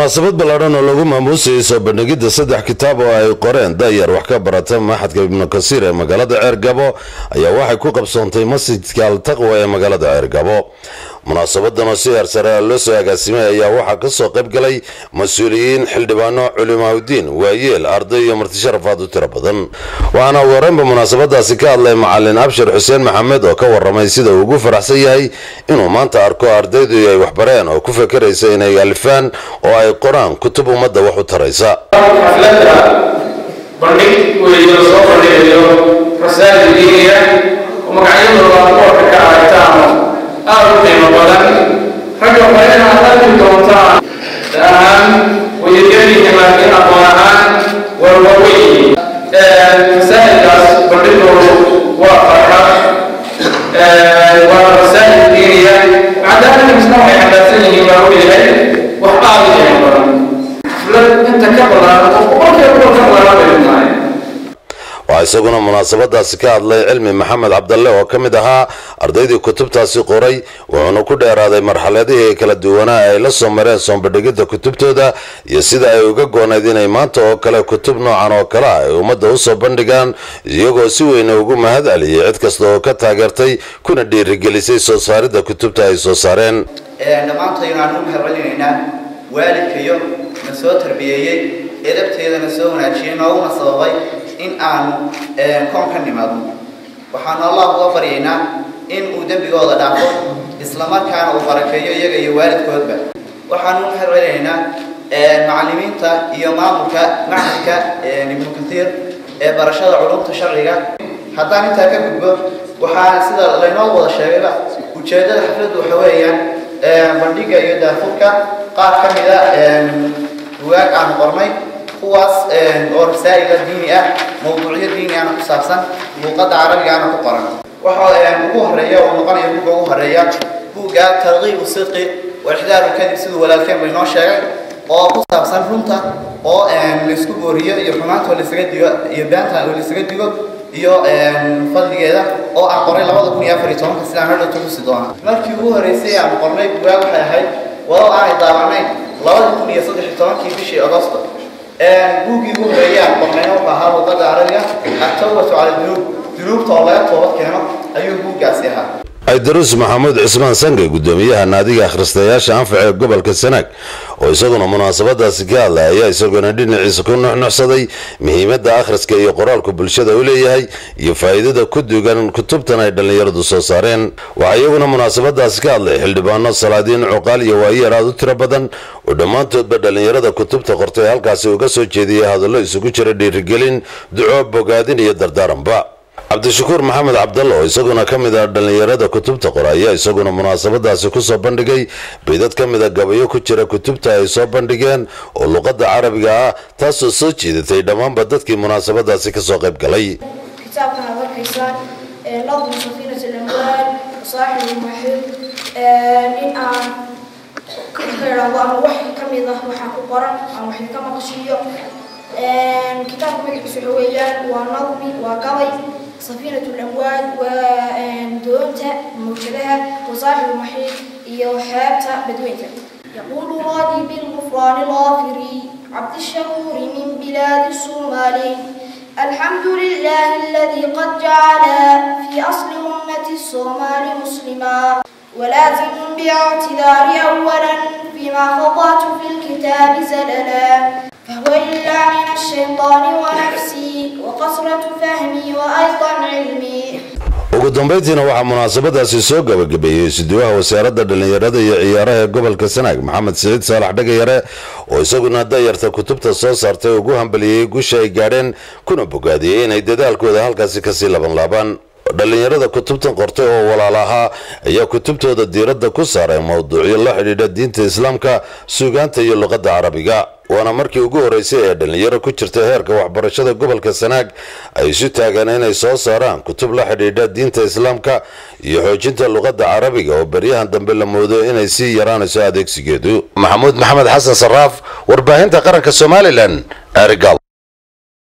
munaasabad ballaadhan oo lagu maamuusayay soo bandhigidda saddex kitaab oo ay qoreen da'yar wax ka barata maxadka ibnu kasiir ee magaalada ceergabo ayaa waxay ku qabsoontay masjidka altaqwa ee magaalada ceergabo munaasabadan oo si hersare loo soo agaasimay ayaa waxaa ka soo qayb galay mas'uuliyiin xildhibaano culimaaudiin waayeel arday iyo martisharaf aad u tiro badan waxaana ugu horreynba munaasabadaasi ka hadlay macalin abshir xuseen maxamed oo ka waramay sida uu ugu faraxsan yahay inuu maanta arko ardaydu ay waxbareen oo ku fekeraysa inay alifaan oo ay qoraan kutub ummadda wax u taraysa القرآن ويجري كما في القرآن والروي مسائل آه، برضو وفرح. ورسائل دينية بعد ذلك مسموح على سنه وروي العلم وحقابه القرآن فلن تكبر waxaa isaguna munaasabadaasi ka hadlay cilmi maxamed cabdalle oo ka mid ahaa ardaydii kutubtaasi qoray wuxuuna ku dheeraaday marxaladihii kala duwanaa ay la soo mareen soonbadhigidda kutubtooda iyo sida ay uga goonayd inay maanta oo kale kutub noocan oo kale ay ummadda u soo bandhigaan iyagoo si weyna ugu mahad celiyay cid kasta oo ka taageertay kuna dhiirigelisay soo saaridda kutubta ay soo saareen. Dhammaantaynu aan u mahad celinaynaa waalidkayo na soo tarbiyeeyey edabteedana soo wanaajiyey nooguna sababay in aanu koon ka nimaadno waxaanu allah uga baryaynaa in uu dembigooda dhaafo islamarkaana uu barakeeyo iyaga iyo waalidkoodba. Waxaanu u celinaynaa macallimiinta iyo maamulka macadka ibnu kathiir ee barashada culumta sharciga. Haddaan intaa ka gudbo waxaa sida laynoo wada sheegayba ujeeddada xafladdu waxa weeyaan bandhiga iyo daafurka qaar ka mida bugaag aanu qornay kuwaas oo rasaa'ila diini ah mawduucyo diini ahna ku saabsan luuqadda carabigaana ku qoran. Waxa ugu horreeya oo noqonaya buga ugu horreeya buga tarqiibu sidqi walxidaaru kadib siduu walaalkeen bay noo sheegay oo ku saabsan runta oo laysku booriyo iyo xumaanta oo laysaga digo iyo beenta oo laysaga digo iyo fadligeeda oo aan qoray labada kun iyo afar iyo tobanka sidaan hadhow tukusi doona markii ugu horreysay aan qornay bugaag waxay ahayd walow aanay daabanayn labada kun iyo saddex iyo tobankii bishii agosto buuggii ugu horeeyay aan qornayna wuxuu ahaa luqadda carabiga atawbatu cala dunuub dunuubta oo laga toobad keeno ayuu buuggaasi ahaa aydaruus maxamuud cismaan sange gudoomiyaha naadiga akhristayaasha anfac ee gobolka sanaag oo isaguna munaasabadaasi ka hadlay ayaa isaguna dhinaciisa ku nuxnuxsaday muhiimadda akhriska iyo qoraalku bulshada u leeyahay iyo faa'iidada ku duugan kutubtan ay dhallinyaradu soo saareen. Waxaa iyaguna munaasabadaasi ka hadlay xildhibaano salaadiin cuqaal iyo waayeer aad u tiro badan. Oo dhammaantoodba dhallinyarada kutubta qortay halkaasi uga soo jeediyey hadallo isugu jira dhiirigelin duco bogaadin iyo dardaaranba cabdishakuur maxamed cabdalle oo isaguna ka mid ah dhallinyarada kutubta qora ayaa isaguna munaasabadaasi ku soo bandhigay baydad ka mid a gabayo ku jira kutubta ay soo bandhigeen oo luqadda carabiga ah taasoo soo jiidatay dhammaanba dadkii munaasabadaasi ka soo qayb galay. Ka ku maqashiiyo kitaabka magaciisa waxa weeyaan waa waa gabay سفينة الأموال ودونتا موجلها وصاحب إيو حياتا بدوينتا يقول راضي بالغفران الغافري عبد الشكور من بلاد الصومال. الحمد لله الذي قد جعل في أصل أمة الصومال مسلما. ولازم باعتذار أولا فيما خضعت في الكتاب زللا. فهو إلا من الشيطان ونفسي وقصرة فهمي وأيضا علمي ugu dambayntiina waxaa munaasabadaasi soo gabagabeeyey isuduwaha wasaaradda dhallinyarada iyo ciyaaraha ee gobolka sanaag maxamed siciid saalax dhagayare oo isaguna dayarta kutubta soo saartay ugu hambaliyey gusha ay gaadheen kuna bogaadiyey inay dadaalkooda halkaasi kasii laban laabaan dhallinyarada kutubtan qortay oo walaal ahaa ayaa kutubtooda diiradda ku saaray mowduucyo la xidhiidha diinta islaamka suugaanta iyo luqadda carabiga waana markii ugu horreysay ee dhallinyaro ku jirta heerka waxbarashada gobolka sanaag ay isu taagaan inay soo saaraan kutub la xidhiidha diinta islaamka iyo xoojinta luqadda carabiga oo beryahan dambe la moodo inay sii yaraanayso adeegsigeedu. Maxamuud maxamed xasan saraaf warbaahinta qaranka somalilan arigal